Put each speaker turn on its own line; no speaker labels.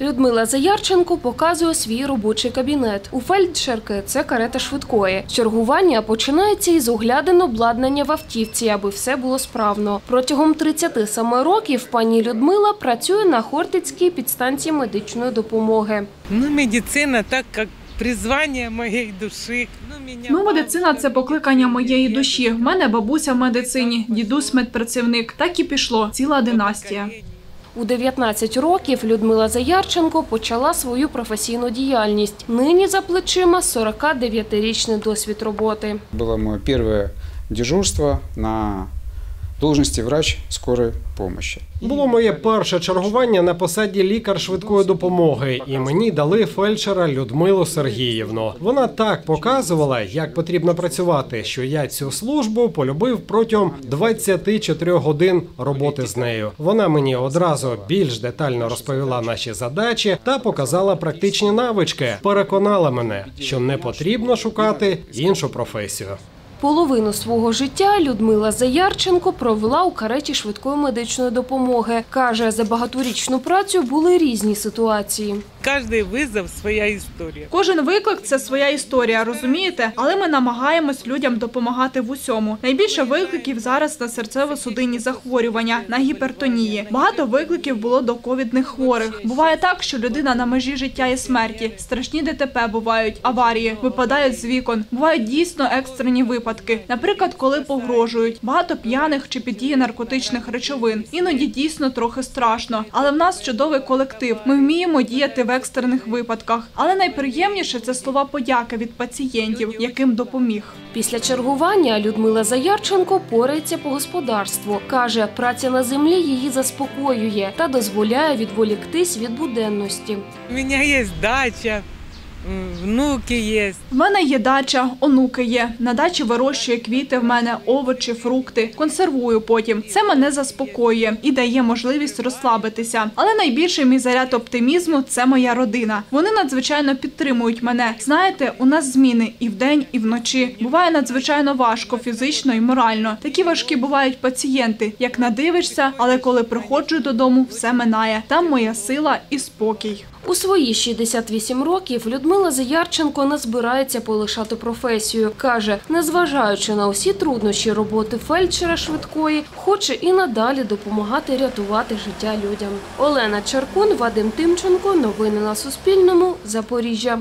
Людмила Заярченко показує свій робочий кабінет. У фельдшерки це карета швидкої. Чергування починається із оглядин обладнання в автівці, аби все було справно. Протягом 37 років пані Людмила працює на Хортицькій підстанції медичної допомоги.
Ну, медицина так как призвание моей души. Ну,
Ну, медицина це покликання моєї душі. В мене бабуся в медицині, дідусь медпрацівник. Так і пішло. Ціла династія.
У 19 років Людмила Заярченко почала свою професійну діяльність. Нині за плечима 49-річний досвід роботи.
Було моє перше дежурство на должности врач скорой помощи.
Було моє перше чергування на посаді лікар швидкої допомоги, і мені дали фельдшера Людмилу Сергіївну. Вона так показувала, як потрібно працювати, що я цю службу полюбив протягом 24 годин роботи з нею. Вона мені одразу більш детально розповіла наші задачі та показала практичні навички. Переконала мене, що не потрібно шукати іншу професію.
Половину свого життя Людмила Заярченко провела у кареті швидкої медичної допомоги. Каже, за багаторічну працю були різні ситуації.
Каждый вызов своя история.
Кожен виклик це своя історія, розумієте? Але ми намагаємось людям допомагати в усьому. Найбільше викликів зараз на серцево-судинні захворювання, на гіпертонії. Багато викликів було до ковідних хворих. Буває так, що людина на межі життя і смерті. Страшні ДТП бувають, аварії, випадають з вікон. Бувають дійсно екстрені випадки. Наприклад, коли погрожують багато п'яних чи під дією наркотичних речовин. Іноді дійсно трохи страшно. Але в нас чудовий колектив. Ми вміємо діяти в екстрених випадках. Але найприємніше це слова подяки від пацієнтів, яким допоміг.
Після чергування Людмила Заярченко порається по господарству. Каже, праця на землі її заспокоює та дозволяє відволіктись від буденності.
У меня есть дача, внуки есть.
В мене є дача, онуки є. На дачі вирощує квіти в мене, овочі, фрукти. Консервую потім. Це мене заспокоює і дає можливість розслабитися. Але найбільший мій заряд оптимізму це моя родина. Вони надзвичайно підтримують мене. Знаєте, у нас зміни і вдень, і вночі. Буває надзвичайно важко фізично і морально. Такі важкі бувають пацієнти. Як надивишся, але коли приходжу додому, все минає. Там моя сила і спокій.
У свої 68 років Людмила Заярченко не збирається полишати професію. Каже, незважаючи на усі труднощі роботи фельдшера швидкої, хоче і надалі допомагати рятувати життя людям. Олена Чаркун, Вадим Тимченко. Новини на Суспільному. Запоріжжя.